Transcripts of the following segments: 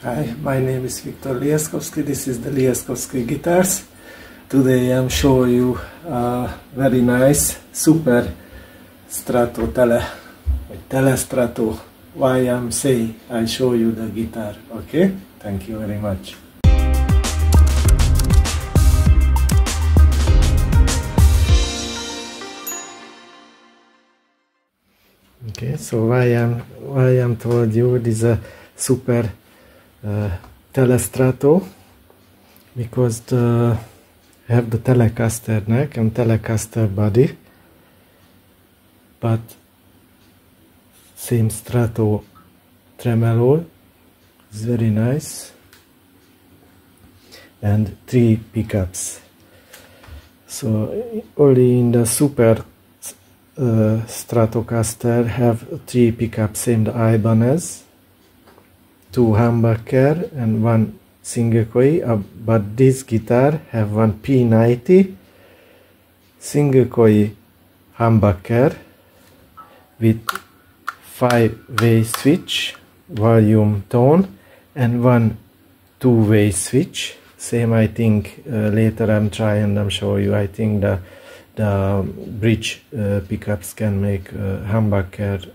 Hi, my name is Viktor Lieszkovszky. This is the Lieszkovszky guitars. Today I'm showing you a very nice super strato tele, tele strato. Why I'm saying I show you the guitar. Okay, thank you very much. Okay, so why I'm why I'm told you this is a super Telestrato because the have the Telecaster neck and Telecaster body but same Strato tremolo is very nice and three pickups. So only in the super uh, Stratocaster have three pickups same the Ibanez two humbucker and one single coil uh, but this guitar have one P90 single coil humbucker with five way switch volume tone and one two way switch. Same I think uh, later I'm trying I'm show you I think the the bridge uh, pickups can make uh, humbucker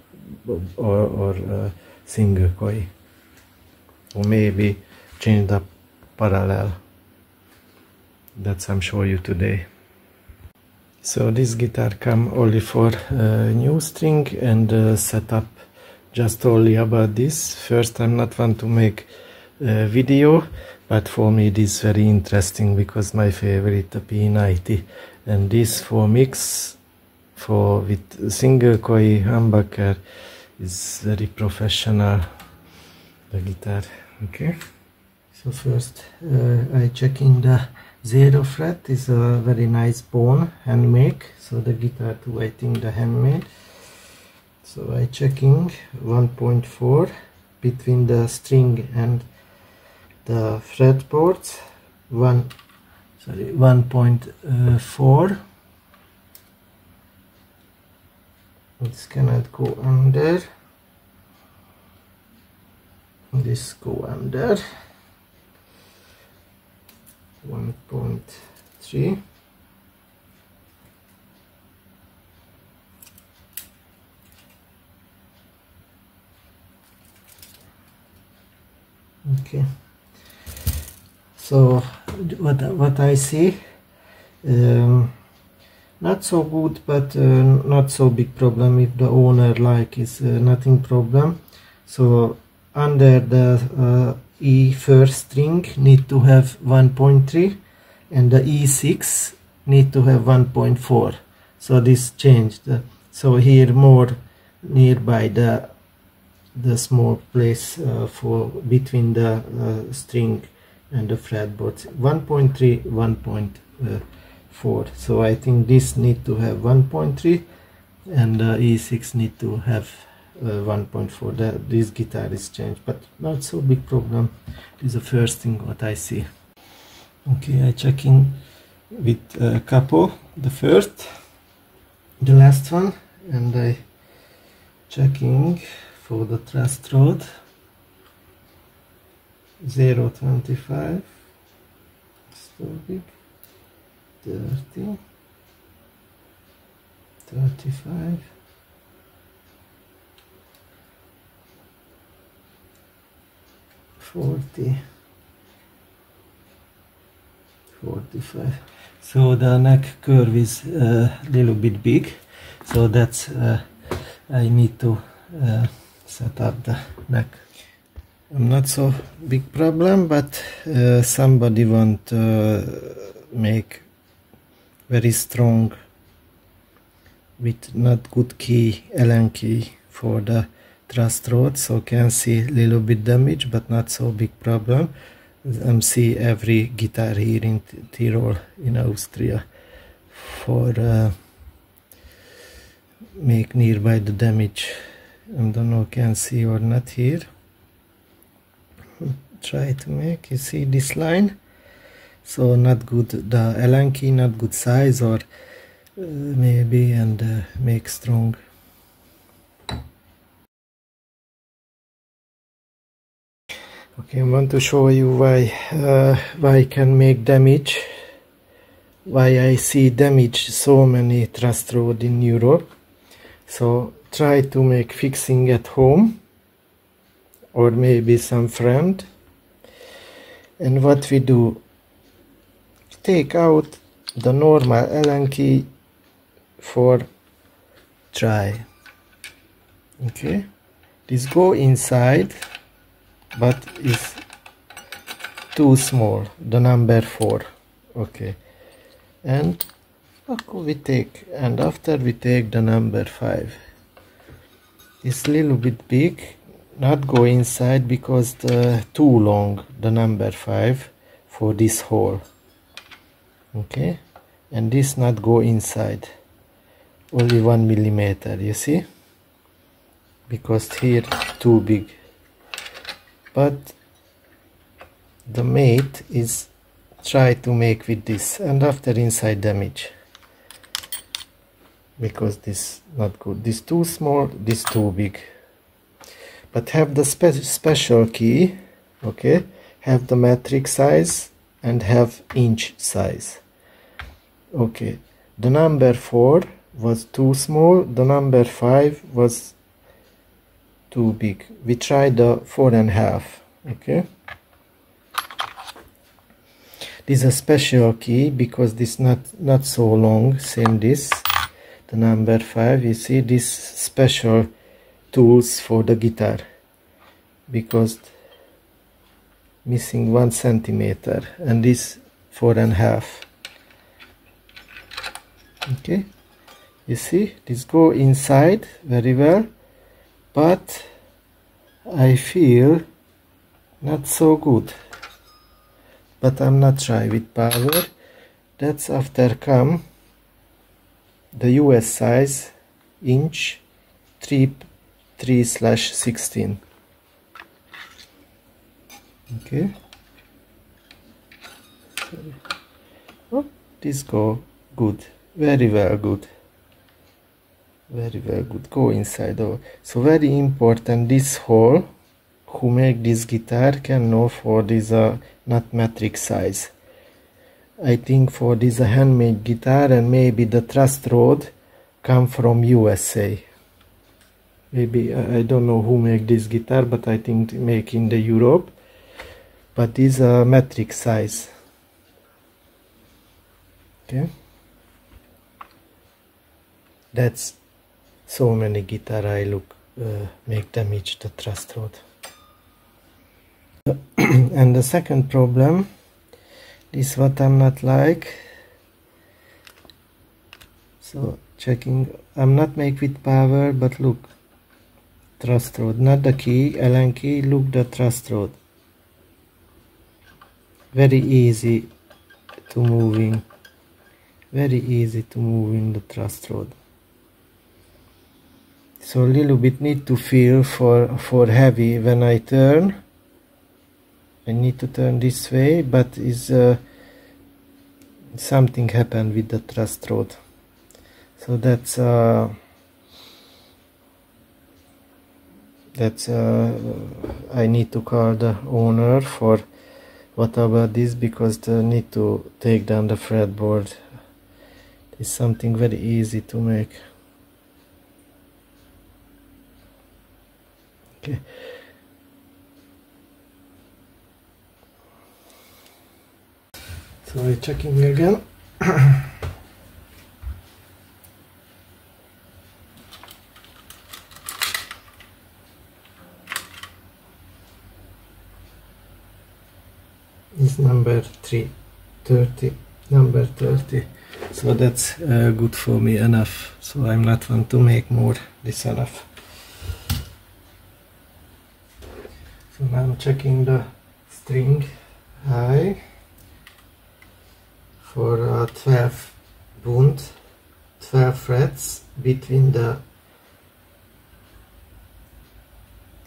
or, or uh, single coil or maybe change the parallel. That's I'm showing you today. So this guitar come only for uh, new string and uh, setup just only about this. First I'm not want to make a video but for me this very interesting because my favorite the P90 and this for mix for with single coil humbucker is very professional the guitar okay. So first uh, I checking the zero fret. Is a very nice bone handmade. So the guitar too I think the handmade. So I checking 1.4 between the string and the fretboards one sorry 1.4 this cannot go under this go under 1.3 okay. So what what I see um, not so good but uh, not so big problem if the owner like is uh, nothing problem. So under the uh, E first string need to have 1.3 and the E6 need to have 1.4 so this changed so here more nearby the the small place uh, for between the uh, string and the fretboard. 1.3 1.4 so I think this need to have 1.3 and uh, E6 need to have uh, 1.4 that this guitar is changed but not so big problem is the first thing what I see. Okay I checking with uh, capo the first the last one and I checking for the truss rod. 0 25 so big. 30 35 40 45 so the neck curve is a little bit big. So that's uh, I need to uh, set up the neck. I'm not so big problem but uh, somebody want to uh, make very strong with not good key Allen key for the truss rod so can see little bit damage but not so big problem. I'm see every guitar here in Tyrol in Austria for uh, make nearby the damage. I don't know can see or not here. Try to make you see this line? So not good the key not good size or uh, maybe and uh, make strong Okay, I want to show you why uh, why I can make damage, why I see damage so many truss rod in Europe. So try to make fixing at home or maybe some friend. And what we do, take out the normal Allen key for try. Okay, this go inside but is too small the number 4 okay. And we take? And after we take the number 5 it's little bit big not go inside because the too long the number 5 for this hole. Okay. And this not go inside. Only one millimeter you see? Because here too big but the mate is try to make with this and after inside damage. Because this not good. This too small this too big. But have the spe special key okay? Have the metric size and have inch size. Okay. The number 4 was too small the number 5 was too big. We try the four and a half okay? This is a special key because this not not so long same this. The number five you see this special tools for the guitar because missing one centimeter and this four and a half. Okay? You see this go inside very well but I feel not so good. But I'm not shy with power. That's after come the US size inch 3 3 slash 16 okay. Oh, this go good. Very well good very very good. Go inside oh so very important this hole who make this guitar can know for this uh, not metric size. I think for this uh, handmade guitar and maybe the truss rod come from USA maybe I don't know who make this guitar but I think make in the Europe. But this a uh, metric size. Okay? That's so many guitar I look uh, make damage the truss rod and the second problem is what I'm not like. So checking I'm not make with power but look truss rod not the key Allen key look the truss rod very easy to moving. Very easy to moving the truss rod so a little bit need to feel for for heavy when I turn. I need to turn this way but is uh, something happened with the truss rod so that's uh, that's uh, I need to call the owner for what about this because the need to take down the fretboard. It's something very easy to make Okay. So we're checking me again. is number 330 number 30 so that's uh, good for me enough so I'm not want to make more this enough So now Checking the string high for uh, 12 bund, 12 frets between the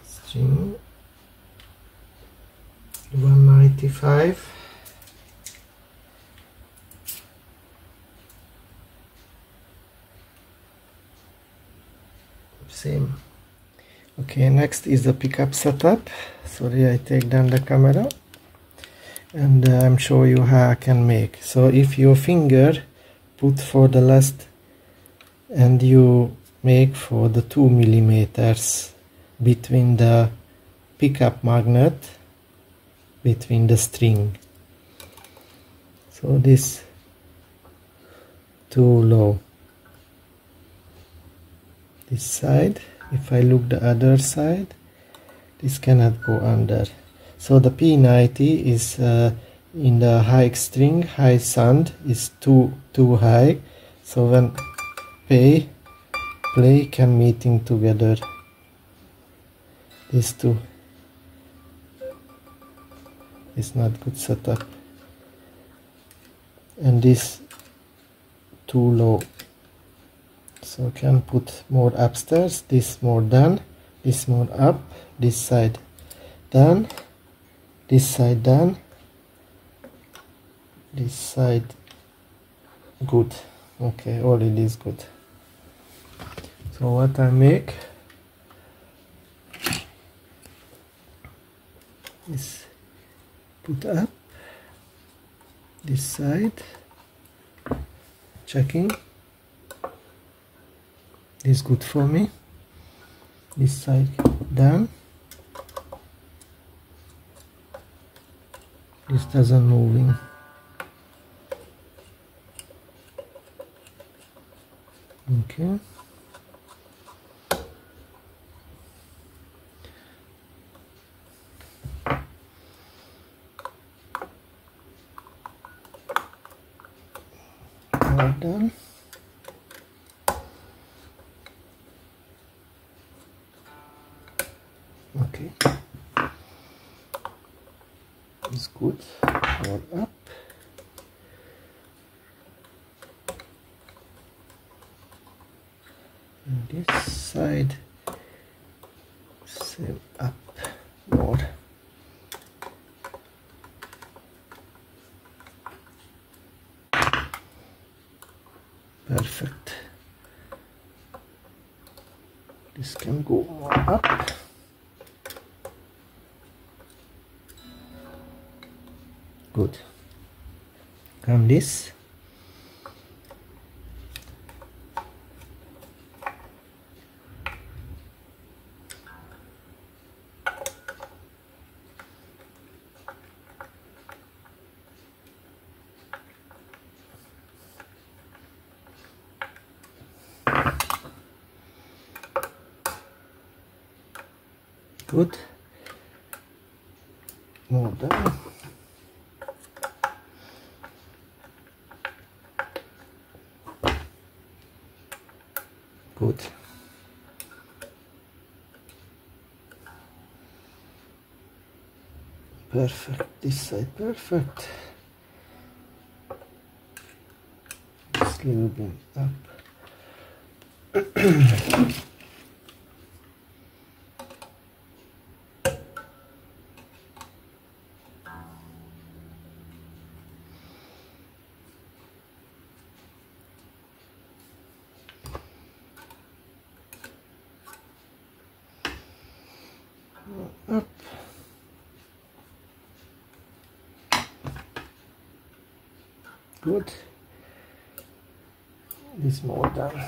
string. 195 same okay next is the pickup setup. Sorry I take down the camera and uh, I'm show you how I can make. So if your finger put for the last and you make for the two millimeters between the pickup magnet between the string. So this too low. This side if I look the other side this cannot go under. So the P90 is uh, in the high string high sound is too too high. So when pay play can meeting together. These two. Is not good setup. And this too low so can put more upstairs this more down this more up this side down this side down this side good. Okay all it is good. So what I make is put up this side checking is good for me. This side down. This doesn't moving. Okay all done okay. Is good. All up. And this side same up more perfect this can go more up good and this good more down perfect. This side perfect. Just little bit up good. This more done.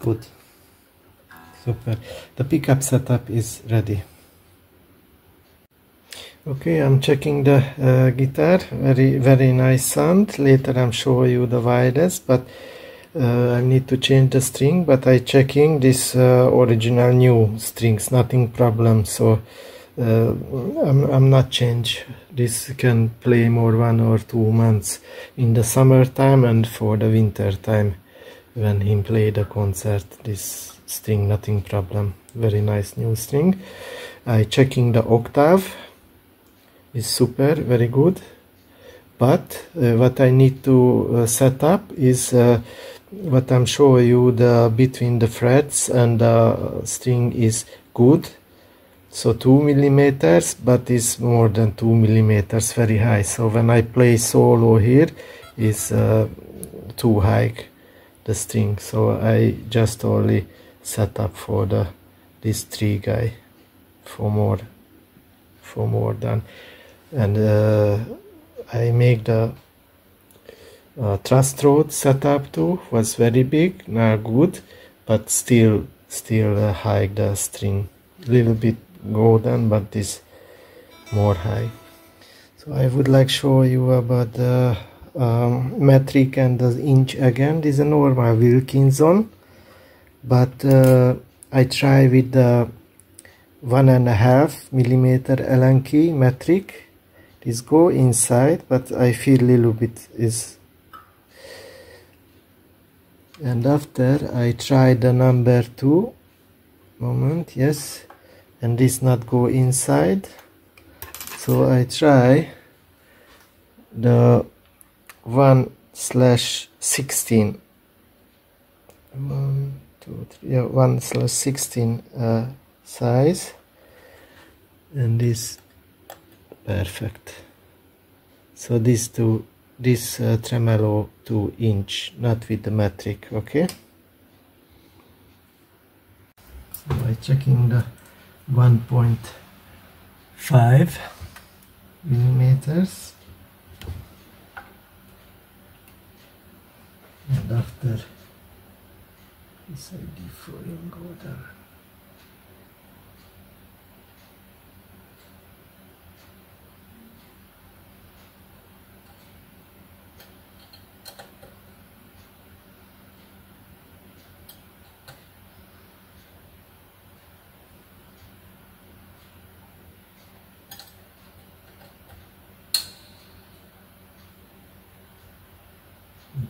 Good. Super. The pickup setup is ready. Okay i'm checking the uh, guitar. Very very nice sound. Later i'm showing you the widest but I need to change the string but I checking this uh, original new strings. Nothing problem so uh, I'm, I'm not change. This can play more one or two months in the summertime and for the winter time. When he play the concert this string nothing problem. Very nice new string. I checking the octave. Is super very good. But uh, what I need to uh, set up is uh, what I'm showing you the between the frets and the string is good. So 2 millimeters but it's more than 2 millimeters very high. So when I play solo here is uh, too high the string. So I just only set up for the this three guy for more for more than and uh, I make the uh, truss rod setup too was very big not good but still still uh, high the string. Little bit golden but this more high. So I would like show you about the um, metric and the inch again. This is a normal Wilkinson but uh, I try with the one and a half millimeter Allen key metric. This go inside but I feel little bit is and after I try the number two. Moment yes. And this not go inside. So I try the 1 slash 16 1 2 3 yeah 1 slash 16 uh, size. And this perfect. So these two this uh, tremolo 2 inch not with the metric okay? By checking the 1.5 millimeters. And after this ID for golden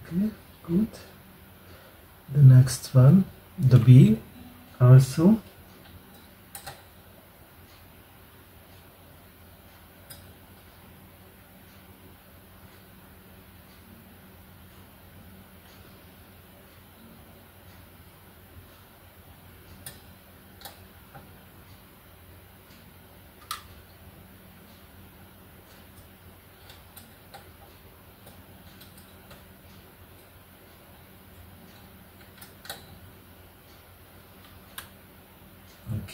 okay good. The next one the B also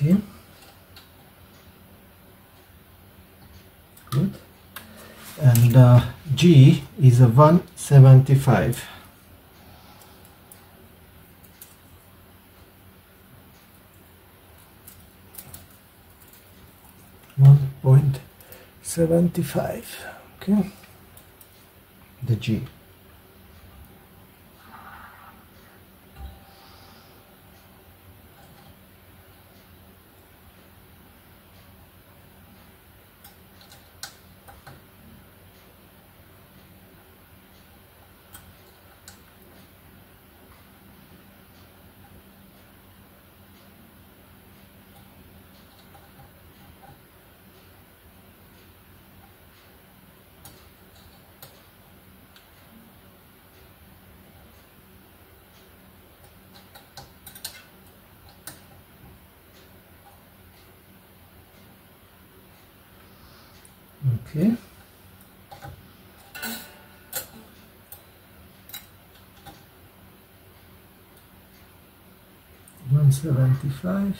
okay good. And uh, G is a 175 one point seventy five okay. The G okay One seventy five,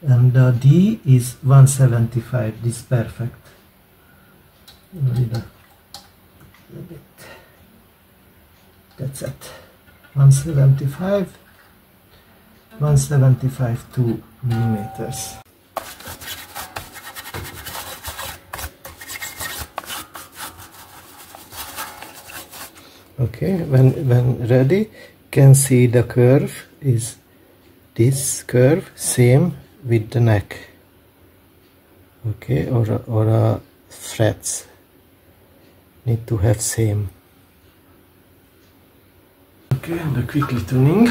and uh, D is one seventy five. This perfect. A little bit. That's it. One seventy five. One seventy five two millimeters. Okay when when ready can see the curve is this curve same with the neck. Okay or or uh, threads need to have same. Okay and the quickly tuning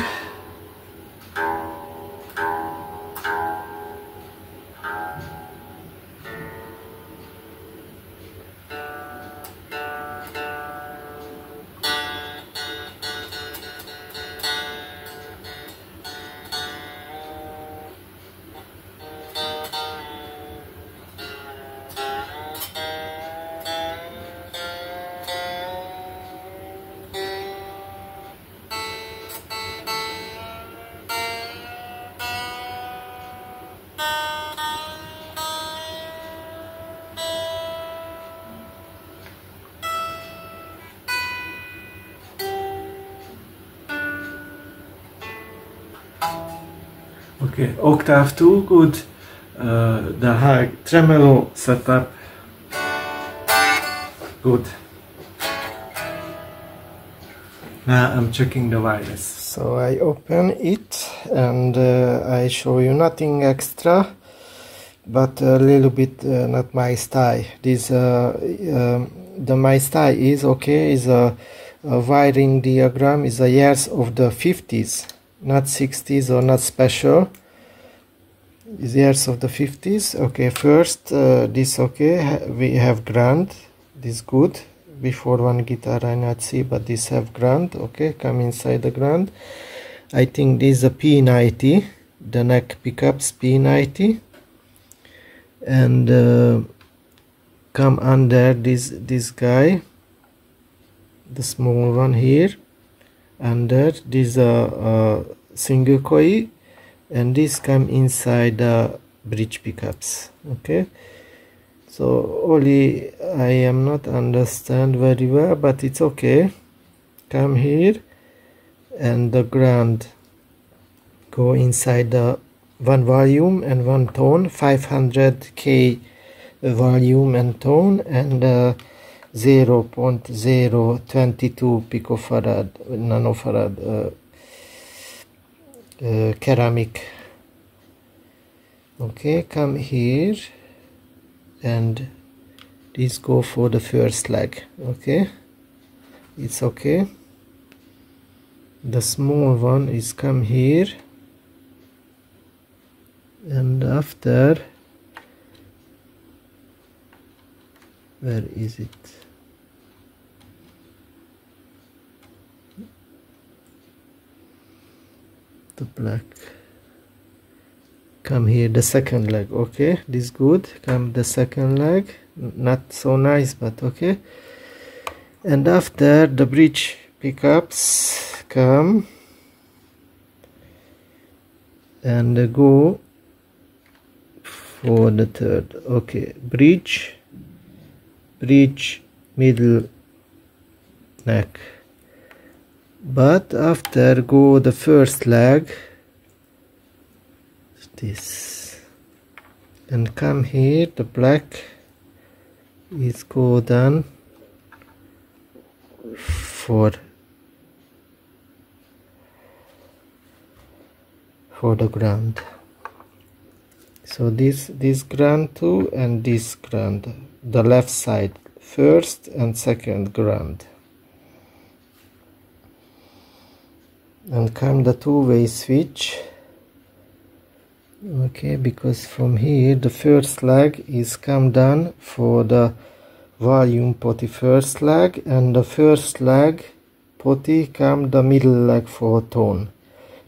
Okay, octave 2, good. Uh, the high tremolo setup, good. Now I'm checking the wireless. So I open it and uh, I show you nothing extra, but a little bit uh, not my style. This um, the my style is okay. Is a, a wiring diagram is a years of the 50s, not 60s or not special. Years of the 50s okay first uh, this okay we have grand. This good. Before one guitar I not see but this have grand okay come inside the grand. I think this is a P90 the neck pickups P90 and uh, come under this this guy the small one here under this uh, uh single coil and this come inside the bridge pickups okay? So only I am not understand very well but it's okay. Come here and the ground go inside the one volume and one tone 500k volume and tone and uh, 0.022 picofarad nanofarad uh, uh, ceramic. Okay come here and this go for the first leg. Okay it's okay. The small one is come here and after where is it? The black. Come here the second leg okay? This good. Come the second leg. Not so nice but okay. And after the bridge pickups come. And go for the third okay. Bridge bridge middle neck but after go the first leg this and come here the black is go down for for the ground so this this ground two and this ground the left side first and second ground and come the two-way switch. Okay because from here the first leg is come down for the volume potty first leg and the first leg potty come the middle leg for tone.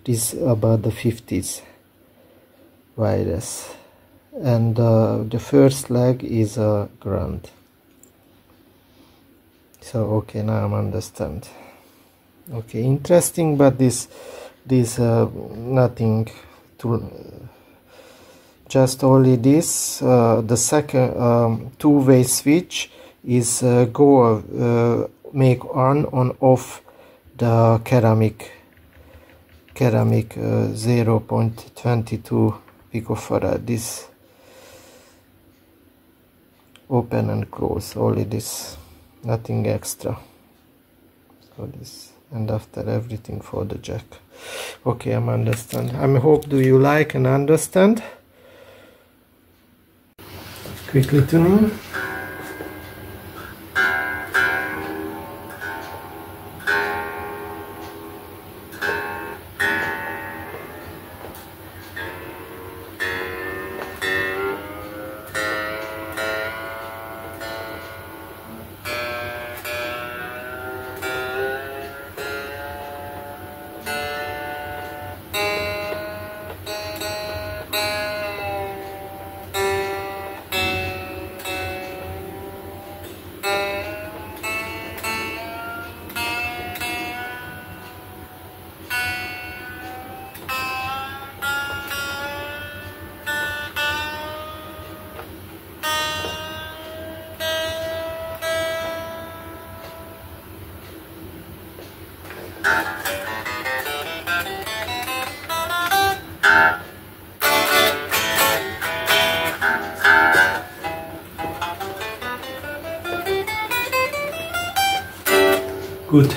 This about the 50s virus. And uh, the first leg is a ground. So okay now i'm understand. Okay interesting but this this uh, nothing to uh, just only this uh, the second um, two-way switch is uh, go uh, make on on off the ceramic ceramic uh, 0.22 picofarad uh, this open and close only this nothing extra. So this and after everything for the jack. Okay i'm understand. I hope do you like and understand? Quickly tuning Good.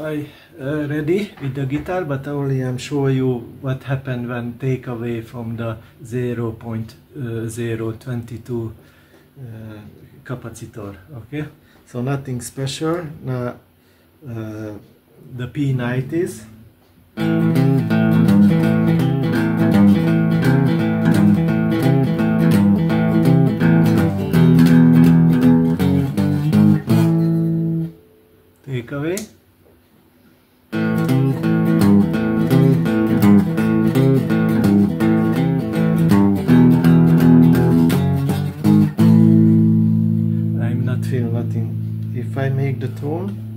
I uh, ready with the guitar, but only I'm show you what happened when take away from the 0 0.022 uh, capacitor. Okay, so nothing special. Now uh, the P90s. Away. I'm not feel nothing. If I make the tone,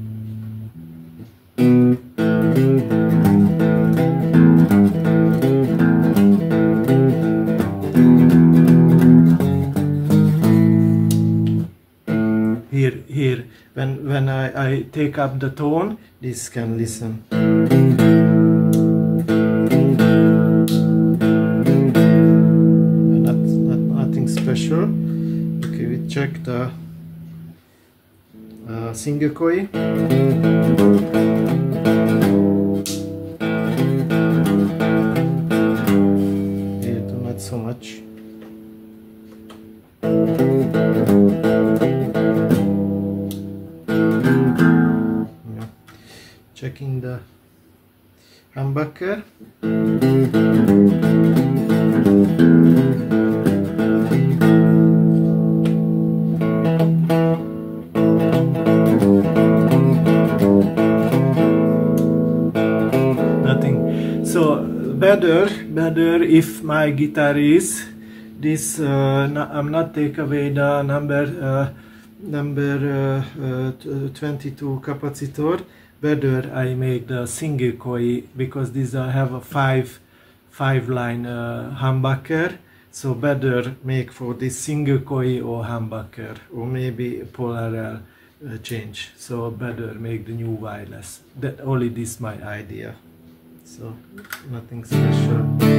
I, take up the tone this can listen. Not, not nothing special. Okay we check the uh, single coil Nothing. So better, better if my guitar is this. Uh, no, I'm not take away the number. Uh, number uh, uh, 22 capacitor better I make the single coil because these uh, have a five five line uh, humbucker. So better make for this single coil or humbucker or maybe polar uh, change. So better make the new wireless. That only this my idea. So nothing special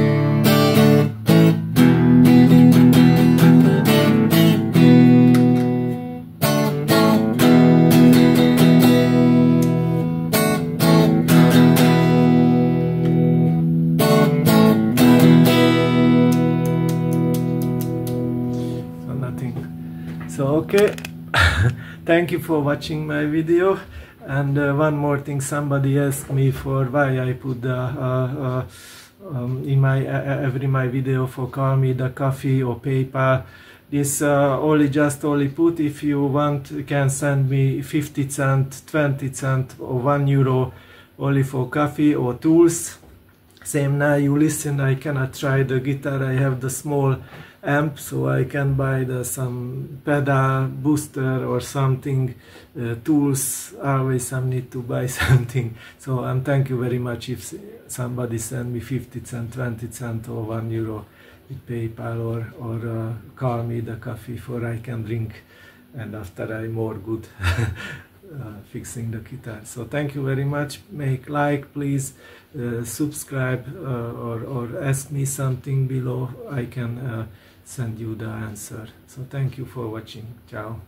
for watching my video. And uh, one more thing somebody asked me for why i put the uh, uh, um, in my every my video for call me the coffee or paypal. This uh, only just only put if you want you can send me 50 cent 20 cent or 1 euro only for coffee or tools. Same now you listen i cannot try the guitar i have the small amp so i can buy the some pedal booster or something uh, tools always i need to buy something so um, thank you very much if somebody send me 50 cent 20 cent or 1 euro with paypal or or uh, call me the coffee for i can drink and after i more good uh, fixing the guitar. So thank you very much. Make like, please uh, subscribe uh, or, or ask me something below. I can uh, send you the answer. So thank you for watching. Ciao.